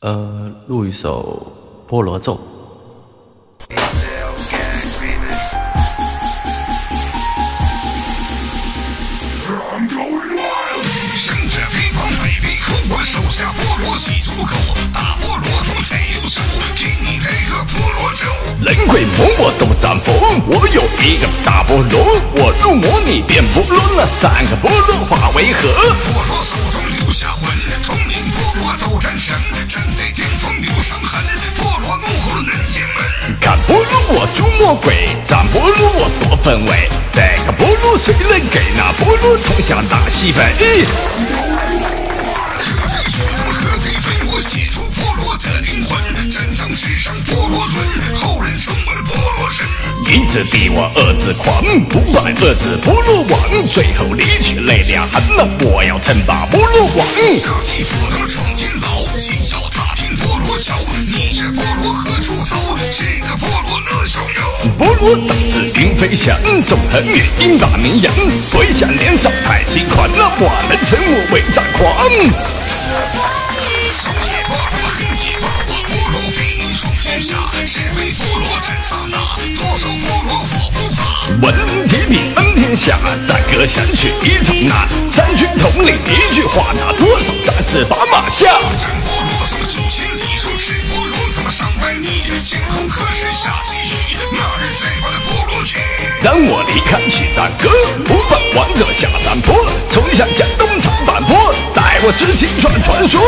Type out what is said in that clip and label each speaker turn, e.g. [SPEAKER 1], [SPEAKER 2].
[SPEAKER 1] 呃，录一首《菠萝咒》。
[SPEAKER 2] 生着肥胖美丽口，我手下菠萝洗足口，大菠萝头太优秀，给你来个菠萝咒。
[SPEAKER 1] 人鬼魔我都占风，我有一个大菠萝，我入魔你变菠萝了，三个菠萝化为河。
[SPEAKER 2] 菠萝手中留下魂，我斗战神，站在巅峰留伤痕，菠萝怒吼人间门。
[SPEAKER 1] 看菠萝我诛魔鬼，斩菠萝我夺氛围，这个菠萝谁能给那菠萝冲向大西北？一子比我，二子狂，不败二子菠萝王，最后离去泪两行了，我要称霸菠萝王。
[SPEAKER 2] 下地斧头闯金牢，心要踏平菠萝桥。你这菠萝何处走？这个菠萝乐逍遥。
[SPEAKER 1] 菠萝长翅云飞翔，纵横于英把名扬，谁想脸上太极狂，那我们称我为战狂。
[SPEAKER 2] 天下，只为菠萝真刹那，多少菠萝我不怕。
[SPEAKER 1] 问天平安天下，战歌响起一场难。三军统领一句话，那多少战士把马下。
[SPEAKER 2] 战菠萝怎么九千里，说吃菠萝上百里。晴空何时下起雨？那日再把那菠萝去。
[SPEAKER 1] 当我离开起战歌，不放王者下山坡，冲向江东长坂坡，带我诗情传传说。